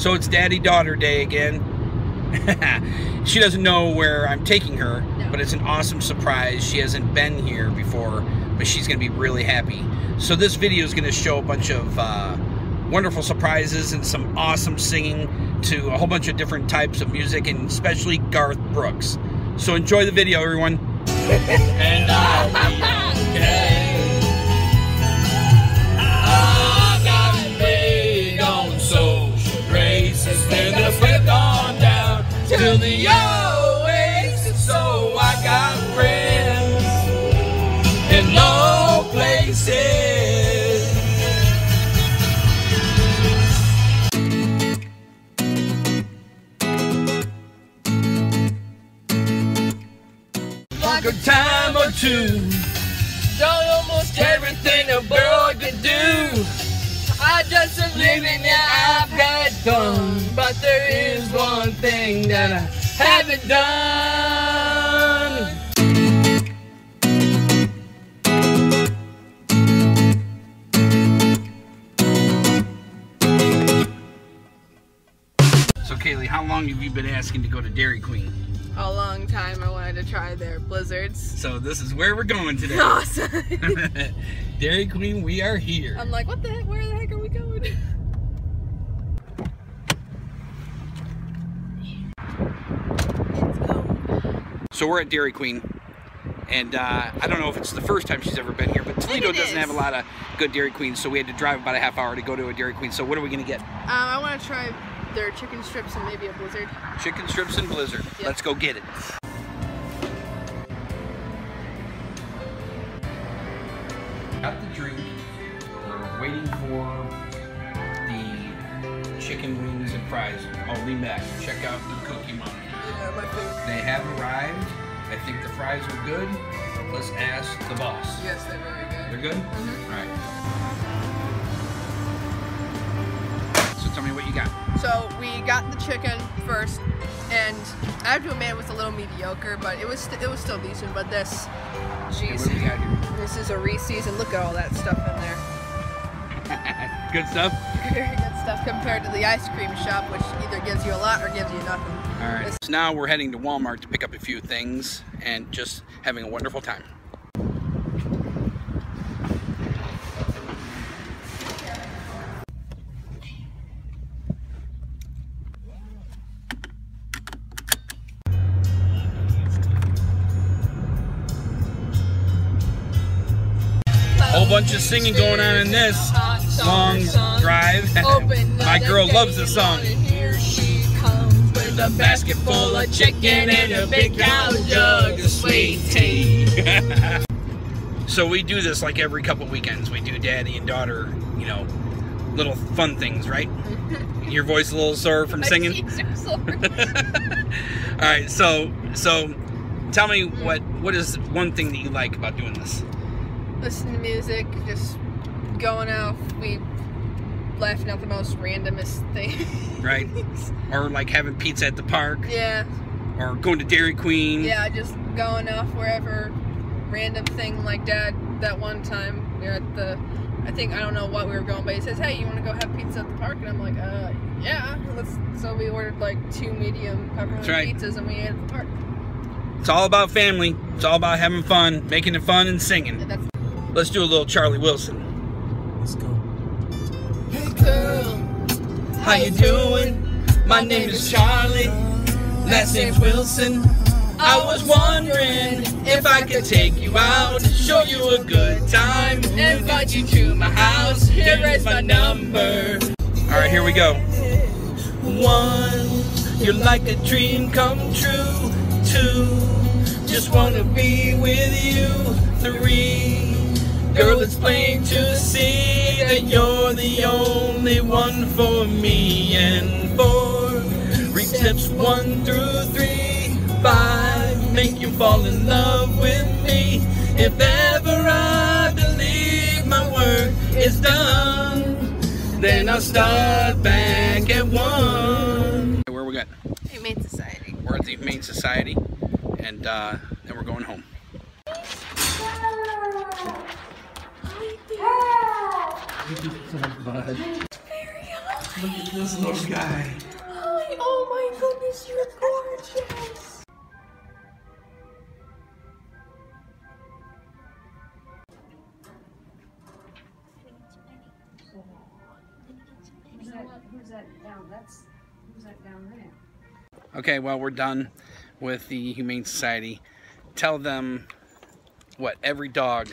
So it's daddy daughter day again. she doesn't know where I'm taking her, No. but it's an awesome surprise. She hasn't been here before, but she's going to be really happy. So this video is going to show a bunch of uh, wonderful surprises and some awesome singing to a whole bunch of different types of music, and especially Garth Brooks. So enjoy the video, everyone. down to the oasis. So I got friends in low places. Like a time or two. Done almost everything a boy could do. I just a living that I haven't done. So Kaylee, how long have you been asking to go to Dairy Queen? A long time I wanted to try their blizzards. So this is where we're going today. Awesome. Dairy Queen, we are here. I'm like, what the heck? Where the heck are we going? Let's go. So we're at Dairy Queen, and uh, I don't know if it's the first time she's ever been here, but Toledo doesn't is. have a lot of good Dairy Queens, so we had to drive about a half hour to go to a Dairy Queen. So what are we gonna get? Um, I want to try their chicken strips and maybe a blizzard. Chicken strips and Blizzard. Yep. Let's go get it. Got the drink. We're waiting for the chicken wings Oh, lean back. Check out the Cookie Monster. Yeah. They have arrived. I think the fries are good. Let's ask the boss. Yes, they're very good. They're good? Mhm. All right. So tell me what you got. So we got the chicken first, and I have to admit it was a little mediocre, but it was it was still decent. But this, jeez, what do we got here? this is a Reese's, and look at all that stuff in there. Good stuff? Stuff compared to the ice cream shop, which either gives you a lot or gives you nothing. All right. So now we're heading to Walmart to pick up a few things and just having a wonderful time. Whole bunch of singing going on in this long drive. My girl loves the song. here she comes with a basket full of chicken and a big cow jug of sweet tea. So we do this like every couple weekends. We do daddy and daughter, you know, little fun things, right? Your voice a little sore from singing. All right, so so tell me what what is one thing that you like about doing this? Listen to music, just going out. We laughing at the most randomest things. Right. Or like having pizza at the park, yeah, or going to Dairy Queen. yeah, just going off wherever. Random thing like Dad. That one time we were at the. I think I don't know what we were going, but he says, "Hey, you want to go have pizza at the park?" And I'm like, "Uh, yeah." Let's. So we ordered like two medium pepperoni right. pizzas, and we ate at the park. It's all about family. It's all about having fun, making it fun, and singing. That's Let's do a little Charlie Wilson. Let's go. Hey girl, How you doing? My name is Charlie. Last name's Wilson. I was wondering if I could take you out, show you a good time, invite you to my house. Here is my number. All right, here we go. One, you're like a dream come true. Two, just wanna be with you. Three, girl, it's plain to see that you're the only one for me. And four, read steps one through three. Five, make you fall in love with me. If ever I believe my work is done, then I'll start back at one. Where we got? Humane Society. We're at the Humane Society, and uh, then we're going home. Look at this little guy. Hi, oh my goodness, you're gorgeous. Okay, well, we're done with the Humane Society. Tell them what every dog.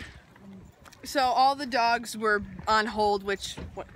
So all the dogs were on hold, which what,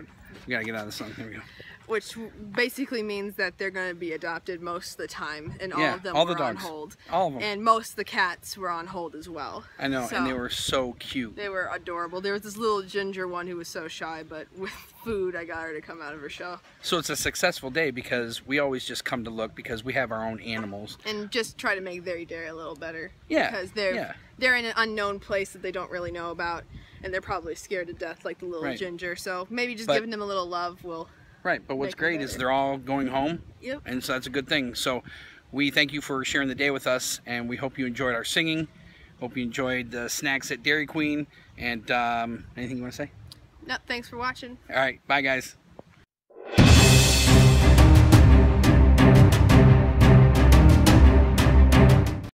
We gotta get out of the sun. Here we go. which basically means that they're going to be adopted most of the time, and all of them all were the on hold. All of them. And most of the cats were on hold as well. I know, and they were so cute. They were adorable. There was this little ginger one who was so shy, but with food, I got her to come out of her shell. So it's a successful day because we always just come to look because we have our own animals. And just try to make their day a little better. Yeah, Because they're yeah. they're in an unknown place that they don't really know about, and they're probably scared to death like the little Right. ginger. So maybe just But- giving them a little love will. Right, but what's great is they're all going home, Yep. and so that's a good thing. So we thank you for sharing the day with us, and we hope you enjoyed our singing. Hope you enjoyed the snacks at Dairy Queen. And um, anything you want to say? No, thanks for watching. All right, bye guys.